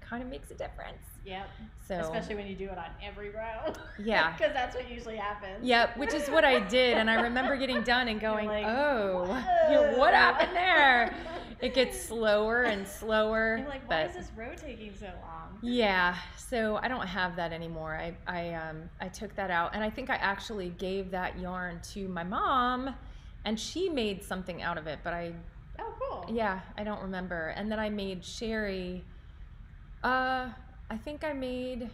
kind of makes a difference. Yep. So Especially when you do it on every row. Yeah. Because that's what usually happens. Yep, which is what I did, and I remember getting done and going, like, "Oh, "Whoa." what happened there?" It gets slower and slower, You're like, why but is this row taking so long? Yeah, so I don't have that anymore. I I um I took that out, and I think I actually gave that yarn to my mom, and she made something out of it. But I Oh, cool. yeah I don't remember. And then I made Sherry. Uh, I think I made.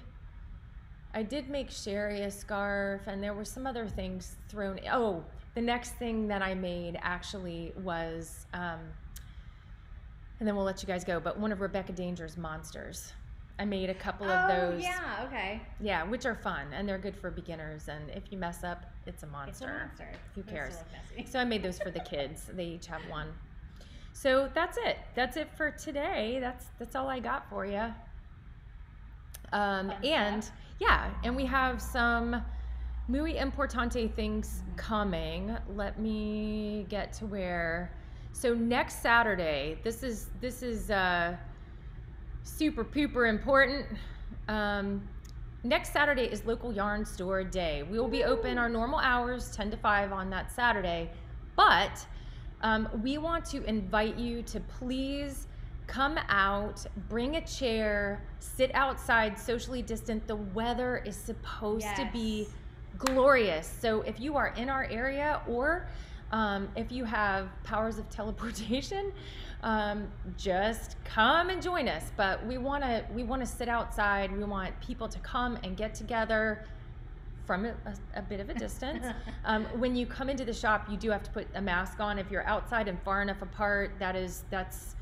I did make Sherry a scarf, and there were some other things thrown. Oh, the next thing that I made actually was. Um, and then we'll let you guys go. But one of Rebecca Danger's monsters. I made a couple of oh, those. yeah, okay. Yeah, which are fun and they're good for beginners. And if you mess up, it's a monster. It's a monster. Who cares? so I made those for the kids. They each have one. So that's it. That's it for today. That's that's all I got for you. Um, and stuff. yeah, and we have some muy importante things Mhm. coming. Let me get to where. So next Saturday, this is this is uh, super pooper important. Um, next Saturday is local yarn store day. We will be open our normal hours, 10 to 5 on that Saturday, but um, we want to invite you to please come out, bring a chair, sit outside, socially distant. The weather is supposed to be glorious. So if you are in our area or um, if you have powers of teleportation, um, just come and join us. But we want to we want to sit outside. We want people to come and get together from a, a, a bit of a distance. um, when you come into the shop, you do have to put a mask on. If you're outside and far enough apart, that is that's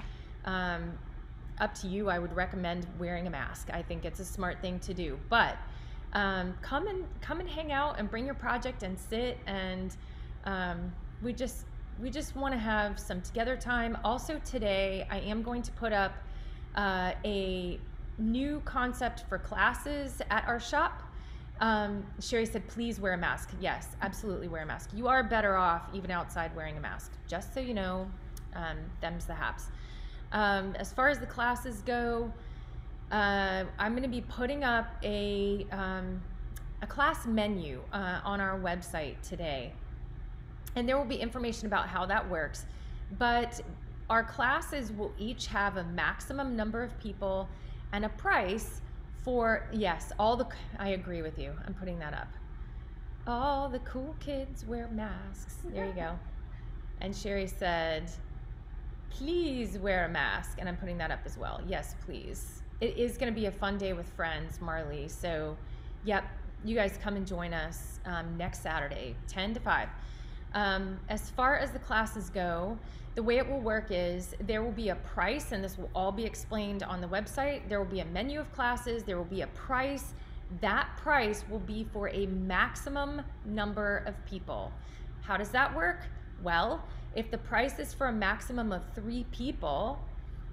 um, up to you. I would recommend wearing a mask. I think it's a smart thing to do. But um, come and come and hang out and bring your project and sit and um, we just we just want to have some together time. Also today, I am going to put up uh, a new concept for classes at our shop. Um, Sherry said, please wear a mask. Yes, absolutely wear a mask. You are better off even outside wearing a mask, just so you know. Um, them's the haps. Um, as far as the classes go, uh, I'm going to be putting up a, um, a class menu uh, on our website today. And there will be information about how that works. But our classes will each have a maximum number of people and a price for, yes, all the, I agree with you. I'm putting that up. All the cool kids wear masks. There you go. And Sherry said, please wear a mask. And I'm putting that up as well. Yes, please. It is going to be a fun day with friends, Marley. So, yep, you guys come and join us um, next Saturday, 10 to 5. Um, as far as the classes go, the way it will work is there will be a price, and this will all be explained on the website. There will be a menu of classes, there will be a price. That price will be for a maximum number of people. How does that work? Well, if the price is for a maximum of three people,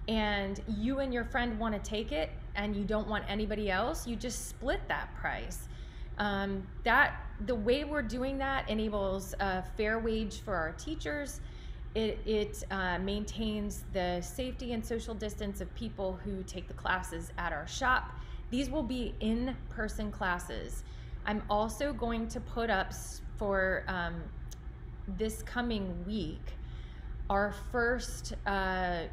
and you and your friend want to take it and you don't want anybody else, you just split that price. Um, that the way we're doing that enables a fair wage for our teachers. It, it uh, maintains the safety and social distance of people who take the classes at our shop. These will be in-person classes. I'm also going to put up for um, this coming week our first uh,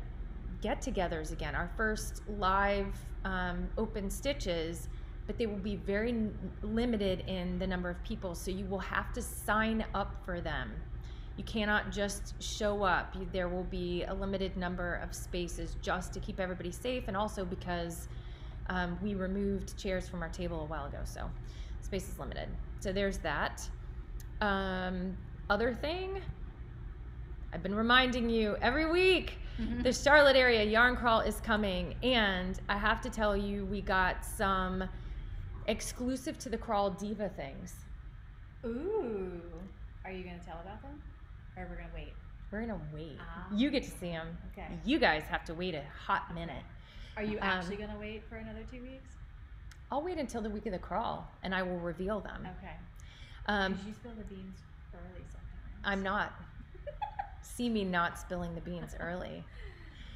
get-togethers again, our first live um, open stitches, but they will be very limited in the number of people. So you will have to sign up for them. You cannot just show up. There will be a limited number of spaces just to keep everybody safe, and also because um, we removed chairs from our table a while ago, so space is limited. So there's that. Um, other thing, I've been reminding you every week the Charlotte area yarn crawl is coming, and I have to tell you, we got some exclusive to the crawl diva things. Ooh. Are you going to tell about them? Or we're going to wait? We're gonna wait. Ah. You get to see them. Okay. You guys have to wait a hot minute. Are you Um, actually going to wait for another two weeks? I'll wait until the week of the crawl, and I will reveal them. Okay. Um, Because you spill the beans early sometimes. I'm not. See me not spilling the beans early.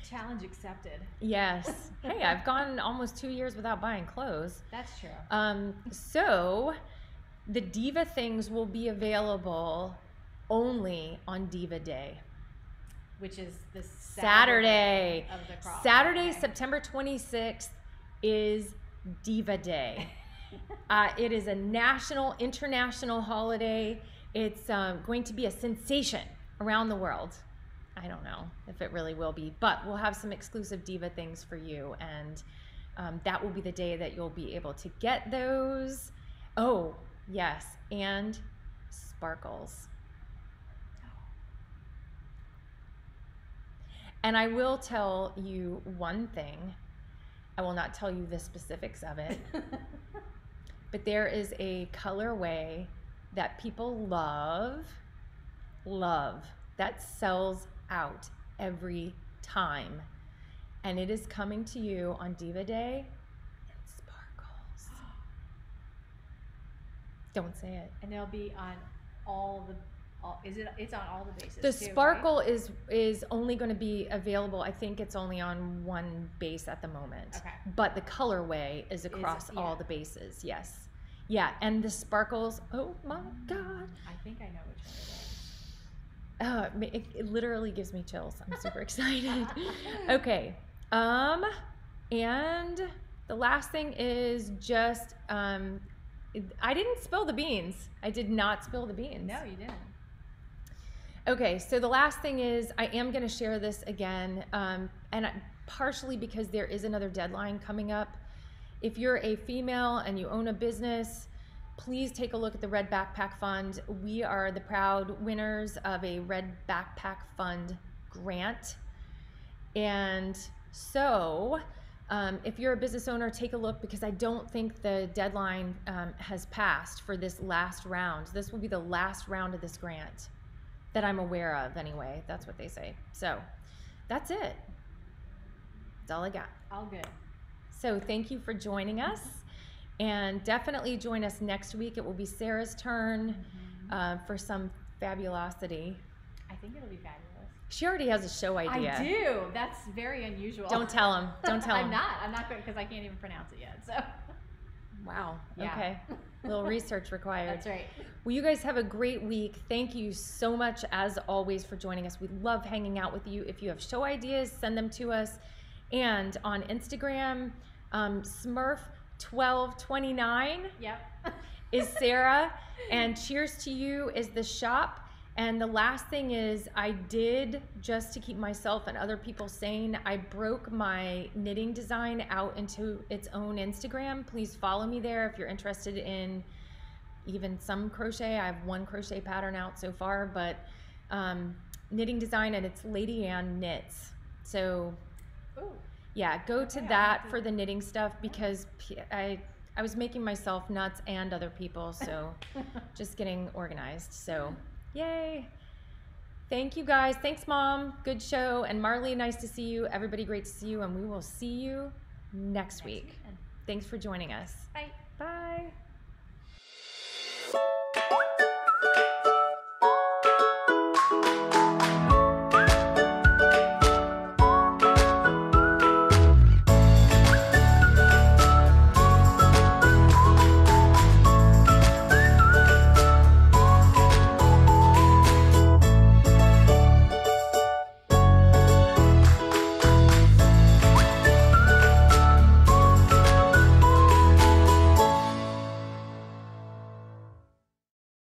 Challenge accepted. Yes. hey, I've gone almost two years without buying clothes. That's true. Um, so the Diva things will be available only on Diva Day. Which is the Saturday. Saturday of the crawl. Saturday, Okay. September 26th is Diva Day. uh, it is a national, international holiday. It's um, going to be a sensation around the world. I don't know if it really will be, but we'll have some exclusive Diva things for you. And um, that will be the day that you'll be able to get those. Oh, yes, and sparkles. And I will tell you one thing. I will not tell you the specifics of it, but there is a colorway that people love, love, that sells out every time. And it is coming to you on Diva Day in sparkles. Don't say it. and they'll be on all the all, is it? It's on all the bases. The too, right? sparkle is is only going to be available. I think it's only on one base at the moment. Okay. But the colorway is across all yeah. the bases. Yes. Yeah, and the sparkles. Oh my god. I think I know which one it is. Ma- it, it literally gives me chills. I'm super excited. Okay. Um, and the last thing is just um, I didn't spill the beans. I did not spill the beans. No, you didn't. Okay, so the last thing is I am going to share this again, um, and I, partially because there is another deadline coming up. If you're a female and you own a business, please take a look at the Red Backpack Fund. We are the proud winners of a Red Backpack Fund grant. And so, um, if you're a business owner, take a look because I don't think the deadline um, has passed for this last round. This will be the last round of this grant that I'm aware of, anyway. That's what they say. So, that's it. That's all I got. All good. So, thank you for joining us. And definitely join us next week. It will be Sarah's turn uh, for some fabulosity. I think it'll be fabulous. She already has a show idea. I do. That's very unusual. Don't tell him. Don't tell him. I'm not. I'm not going because I can't even pronounce it yet. So Wow. Yeah. Okay. little research required. that's right. Well, you guys have a great week. Thank you so much, as always, for joining us. We love hanging out with you. If you have show ideas, send them to us. And on Instagram, um, Smurf1229 Yep. is Sarah, and Cheers to Ewe is the shop. And the last thing is, I did just to keep myself and other people sane, I broke my knitting design out into its own Instagram. Please follow me there if you're interested in even some crochet. I have one crochet pattern out so far, but um, knitting design, and it's Ladianne Knits. So Ooh yeah, go to that for the knitting stuff uh-huh. because I I was making myself nuts and other people, so just getting organized. So, yay. Thank you guys. Thanks, Mom. Good show. And Marley, nice to see you. Everybody, great to see you. And we will see you next, next week. Weekend. Thanks for joining us. Bye. Bye.